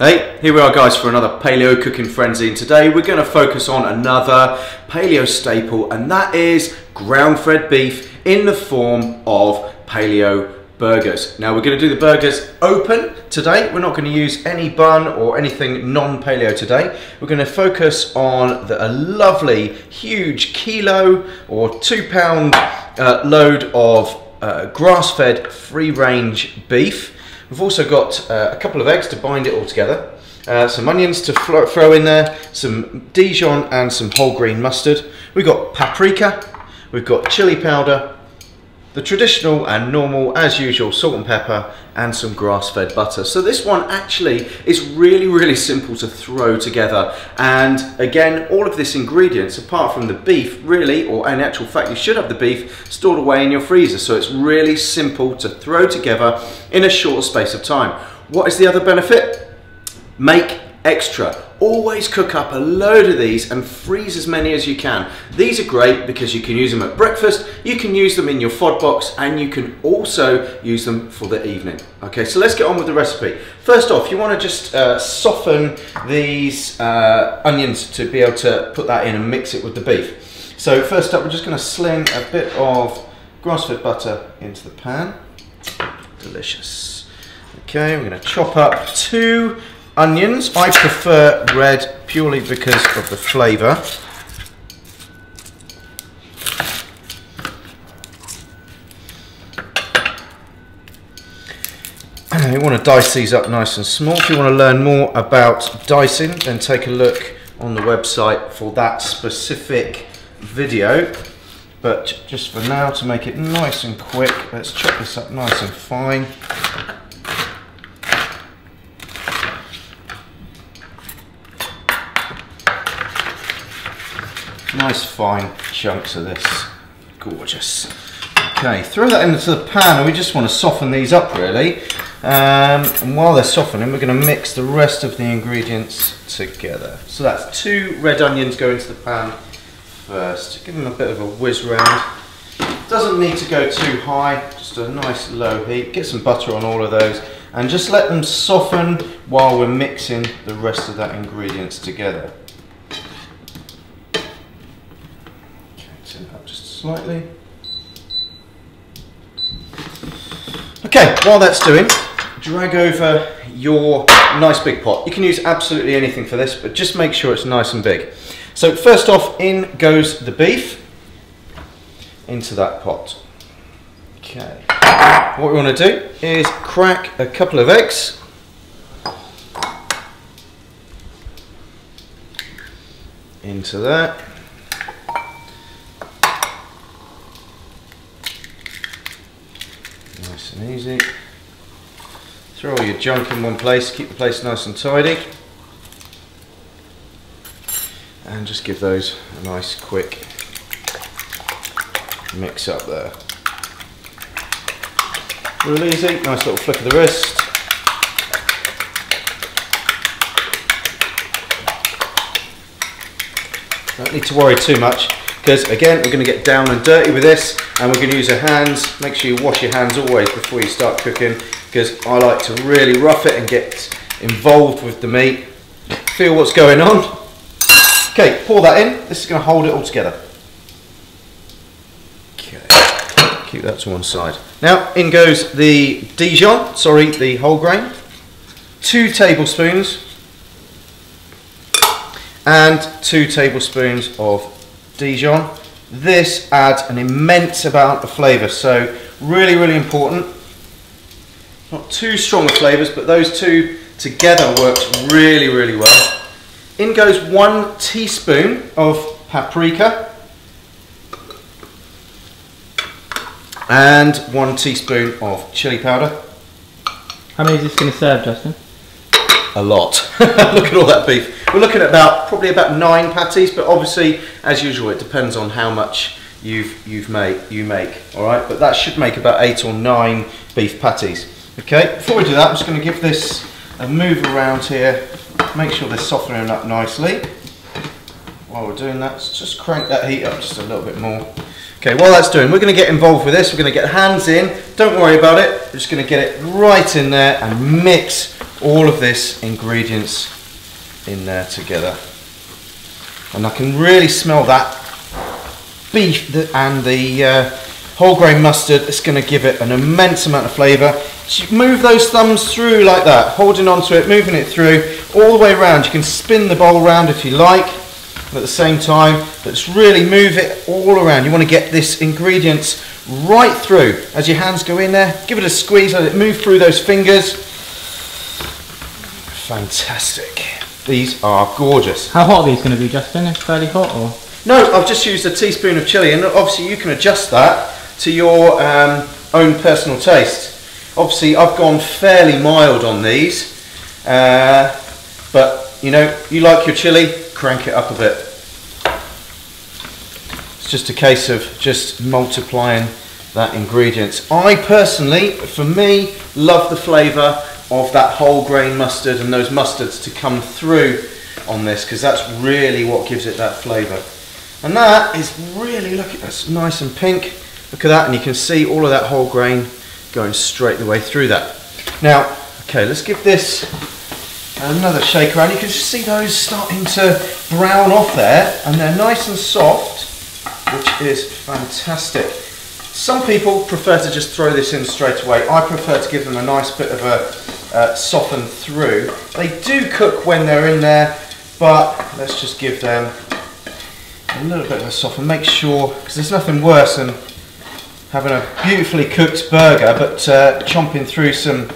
Hey, here we are guys for another Paleo Cooking Frenzy and today we're going to focus on another paleo staple and that is ground fed beef in the form of paleo burgers. Now we're going to do the burgers open today. We're not going to use any bun or anything non-paleo today. We're going to focus on the, a lovely huge kilo or two pound uh, load of uh, grass-fed free-range beef We've also got uh, a couple of eggs to bind it all together, uh, some onions to throw in there, some Dijon and some whole grain mustard. We've got paprika, we've got chili powder, the traditional and normal, as usual, salt and pepper and some grass-fed butter. So this one actually is really, really simple to throw together. And again, all of this ingredients, apart from the beef, really, or in actual fact, you should have the beef stored away in your freezer. So it's really simple to throw together in a short space of time. What is the other benefit? Make extra always cook up a load of these and freeze as many as you can. These are great because you can use them at breakfast, you can use them in your FOD box and you can also use them for the evening. Okay, so let's get on with the recipe. First off, you want to just uh, soften these uh, onions to be able to put that in and mix it with the beef. So first up, we're just going to sling a bit of grass-fed butter into the pan. Delicious. Okay, we're going to chop up two onions. I prefer red purely because of the flavour. You want to dice these up nice and small. If you want to learn more about dicing, then take a look on the website for that specific video. But just for now, to make it nice and quick, let's chop this up nice and fine. Nice fine chunks of this. Gorgeous. Okay, throw that into the pan and we just want to soften these up really. Um, and while they're softening, we're going to mix the rest of the ingredients together. So that's two red onions go into the pan first. Give them a bit of a whiz round. Doesn't need to go too high, just a nice low heat. Get some butter on all of those and just let them soften while we're mixing the rest of that ingredients together. Slightly. Okay, while that's doing, drag over your nice big pot. You can use absolutely anything for this, but just make sure it's nice and big. So first off, in goes the beef into that pot. Okay. What we want to do is crack a couple of eggs. Into that. Nice and easy. Throw all your junk in one place, keep the place nice and tidy. And just give those a nice quick mix up there. Real easy, nice little flick of the wrist. Don't need to worry too much because again we're going to get down and dirty with this and we're going to use our hands. Make sure you wash your hands always before you start cooking because I like to really rough it and get involved with the meat. Feel what's going on. Okay pour that in. This is going to hold it all together. Okay keep that to one side. Now in goes the Dijon sorry the whole grain. Two tablespoons and two tablespoons of Dijon. This adds an immense amount of flavour, so really, really important. Not too strong of flavours, but those two together works really, really well. In goes one teaspoon of paprika and one teaspoon of chili powder. How many is this going to serve, Justin? A lot. Look at all that beef. We're looking at about probably about nine patties, but obviously, as usual, it depends on how much you've you've made you make. All right, but that should make about eight or nine beef patties. Okay, before we do that, I'm just going to give this a move around here. Make sure they're softening up nicely. While we're doing that, just crank that heat up just a little bit more. Okay, while that's doing, we're going to get involved with this. We're going to get hands in. Don't worry about it. We're just going to get it right in there and mix all of this ingredients in there together. And I can really smell that beef and the uh, whole grain mustard. It's going to give it an immense amount of flavour. Move those thumbs through like that, holding onto it, moving it through all the way around. You can spin the bowl around if you like at the same time, but just really move it all around. You want to get this ingredients right through as your hands go in there. Give it a squeeze, let it move through those fingers. Fantastic. These are gorgeous. How hot are these going to be, Justin? It's fairly hot, or? No, I've just used a teaspoon of chili, and obviously you can adjust that to your um, own personal taste. Obviously, I've gone fairly mild on these, uh, but you know, you like your chili, crank it up a bit. It's just a case of just multiplying that ingredients. I personally, for me, love the flavour of that whole grain mustard and those mustards to come through on this because that's really what gives it that flavour. And that is really, look at this, nice and pink. Look at that, and you can see all of that whole grain going straight the way through that. Now, okay, let's give this another shake around. You can just see those starting to brown off there, and they're nice and soft, which is fantastic. Some people prefer to just throw this in straight away. I prefer to give them a nice bit of a uh, soften through. They do cook when they're in there, but let's just give them a little bit of a soften. Make sure, because there's nothing worse than having a beautifully cooked burger but uh, chomping through some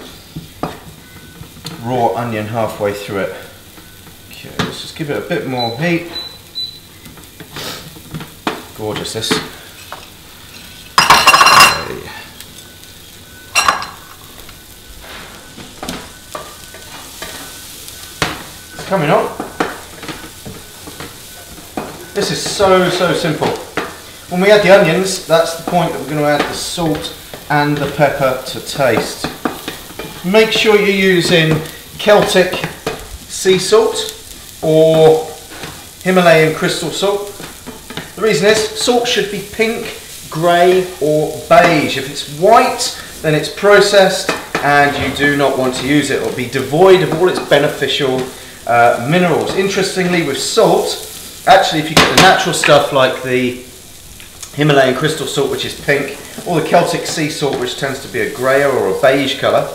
raw onion halfway through it. Okay, let's just give it a bit more heat. Gorgeous this. Coming on. This is so, so simple. When we add the onions, that's the point that we're going to add the salt and the pepper to taste. Make sure you're using Celtic sea salt or Himalayan crystal salt. The reason is salt should be pink, grey or beige. If it's white, then it's processed and you do not want to use it. It'll be devoid of all its beneficial uh, minerals. Interestingly, with salt, actually if you get the natural stuff like the Himalayan crystal salt, which is pink, or the Celtic sea salt, which tends to be a greyer or a beige colour.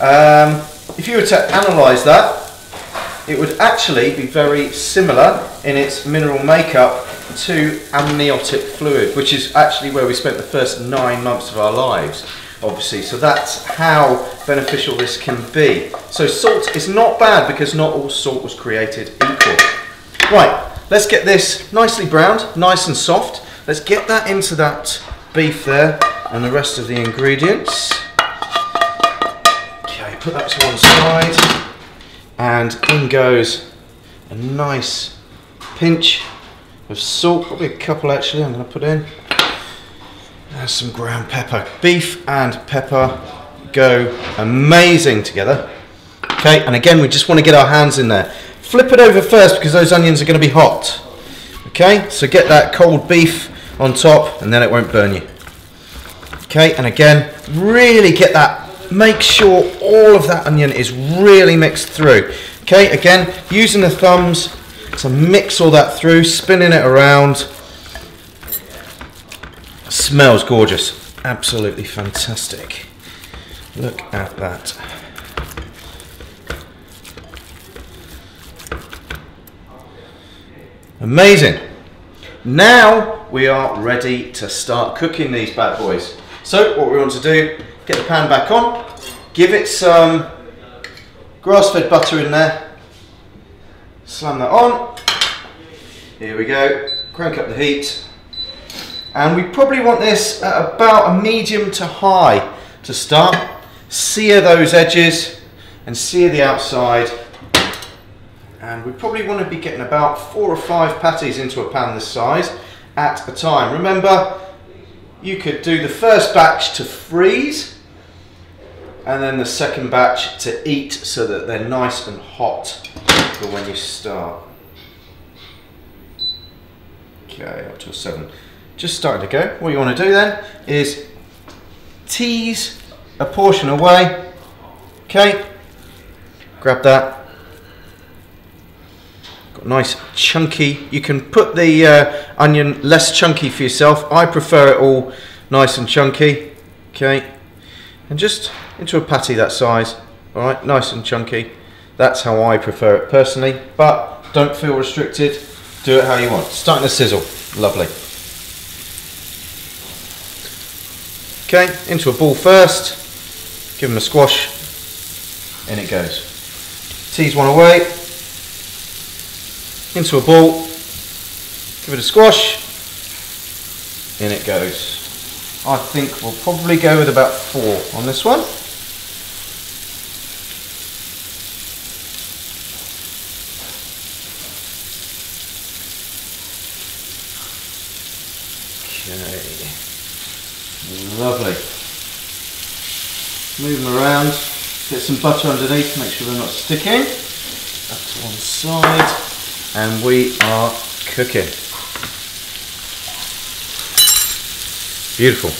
Um, if you were to analyse that, it would actually be very similar in its mineral makeup to amniotic fluid, which is actually where we spent the first nine months of our lives, obviously. So that's how beneficial this can be. So salt is not bad because not all salt was created equal. Right, let's get this nicely browned, nice and soft. Let's get that into that beef there and the rest of the ingredients. Okay, put that to one side. And in goes a nice pinch of salt, probably a couple actually I'm going to put in. And some ground pepper. Beef and pepper go amazing together. Okay, and again we just want to get our hands in there. Flip it over first because those onions are going to be hot. Okay, so get that cold beef on top and then it won't burn you. Okay, and again, really get that, make sure all of that onion is really mixed through. Okay, again, using the thumbs to mix all that through, spinning it around. Smells gorgeous, absolutely fantastic. Look at that. Amazing. Now we are ready to start cooking these bad boys. So what we want to do, get the pan back on, give it some grass-fed butter in there, slam that on, here we go, crank up the heat, and we probably want this at about a medium to high to start. Sear those edges and sear the outside and we probably want to be getting about four or five patties into a pan this size at a time. Remember, you could do the first batch to freeze and then the second batch to eat so that they're nice and hot for when you start. Okay, up to a seven. Just starting to go. What you want to do then is tease a portion away. Okay, grab that. Got nice chunky. You can put the uh, onion less chunky for yourself. I prefer it all nice and chunky. Okay, and just into a patty that size. All right, nice and chunky. That's how I prefer it personally, but don't feel restricted. Do it how you want. Starting to sizzle. Lovely. Okay, into a ball first. Give them a squash. In it goes. Tease one away. Into a ball. Give it a squash. In it goes. I think we'll probably go with about four on this one. Okay. Lovely. Move them around. Get some butter underneath, make sure they're not sticking. Up to one side. And we are cooking. Beautiful.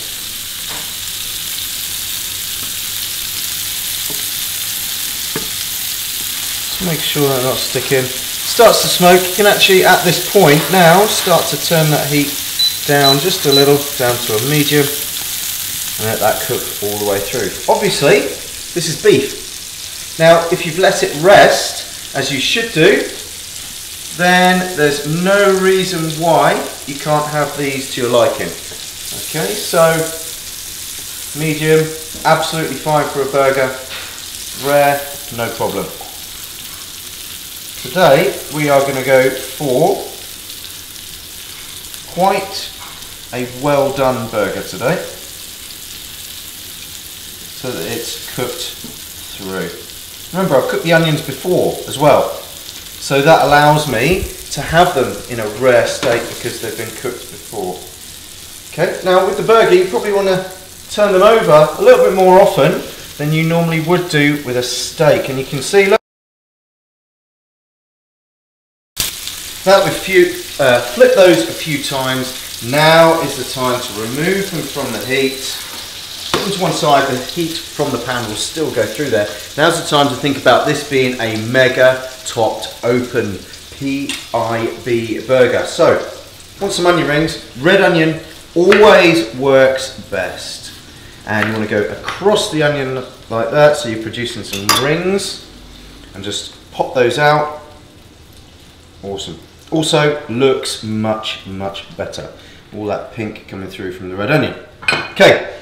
Just make sure they're not sticking. Starts to smoke. You can actually, at this point now, start to turn that heat down just a little, down to a medium, and let that cook all the way through. Obviously, this is beef. Now, if you've let it rest, as you should do, then there's no reason why you can't have these to your liking. Okay, so medium, absolutely fine for a burger. Rare, no problem. Today we are going to go for quite a well done burger today so that it's cooked through. Remember I've cooked the onions before as well so that allows me to have them in a rare state because they've been cooked before. Okay, now with the burger you probably want to turn them over a little bit more often than you normally would do with a steak and you can see look, that we few, uh, flip those a few times now is the time to remove them from the heat to one side the heat from the pan will still go through there now's the time to think about this being a mega topped open PIB burger so want some onion rings red onion always works best. And you want to go across the onion like that, so you're producing some rings, and just pop those out. Awesome. Also looks much, much better. All that pink coming through from the red onion. Okay,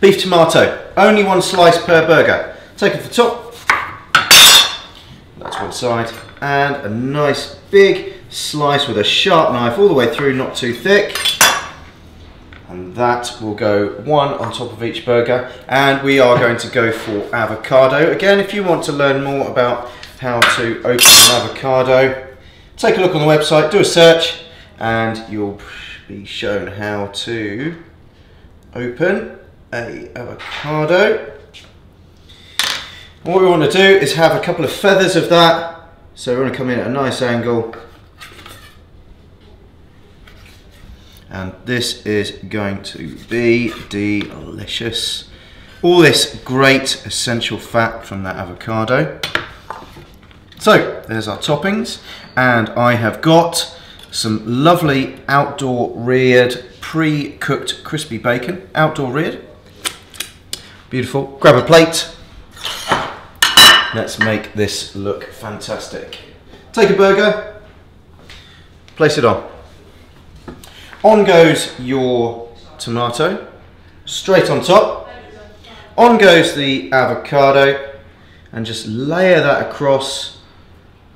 beef tomato, only one slice per burger. Take it for the top, that's one side, and a nice big slice with a sharp knife all the way through, not too thick. And that will go one on top of each burger. And we are going to go for avocado. Again if you want to learn more about how to open an avocado take a look on the website do a search and you'll be shown how to open a avocado what we want to do is have a couple of feathers of that so we want to come in at a nice angle and this is going to be delicious. All this great essential fat from that avocado. So there's our toppings and I have got some lovely outdoor reared pre-cooked crispy bacon, outdoor reared. Beautiful. Grab a plate. Let's make this look fantastic. Take a burger, place it on. On goes your tomato, straight on top. On goes the avocado, and just layer that across,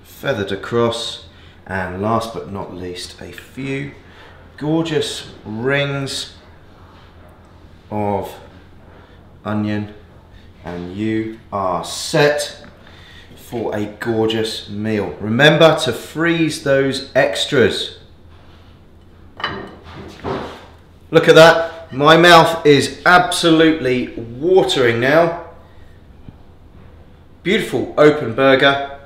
feathered across, and last but not least, a few gorgeous rings of onion, and you are set for a gorgeous meal. Remember to freeze those extras. Look at that. My mouth is absolutely watering now. Beautiful open burger,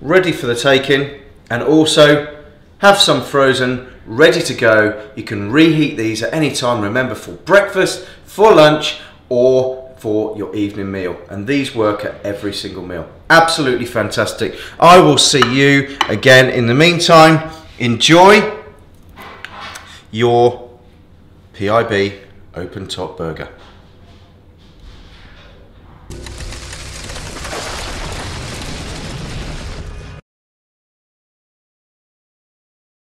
ready for the taking, and also have some frozen, ready to go. You can reheat these at any time, remember, for breakfast, for lunch, or for your evening meal. And these work at every single meal. Absolutely fantastic. I will see you again. In the meantime, enjoy your PIB open top burger.